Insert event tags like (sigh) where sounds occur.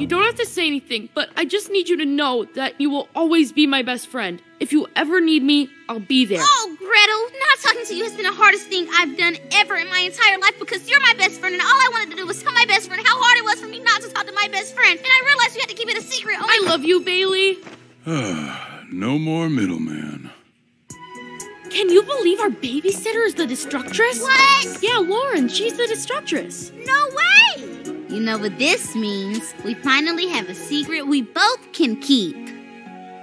You don't have to say anything, but I just need you to know that you will always be my best friend. If you ever need me, I'll be there. Oh, Gretel, not talking to you has been the hardest thing I've done ever in my entire life because you're my best friend, and all I wanted to do was tell my best friend how hard it was for me not to talk to my best friend. And I realized you had to keep it a secret. Oh Only I love you, Bailey. (sighs) no more middleman. Can you believe our babysitter is the Destructress? What? Yeah, Lauren, she's the Destructress. No way! You know what this means? We finally have a secret we both can keep.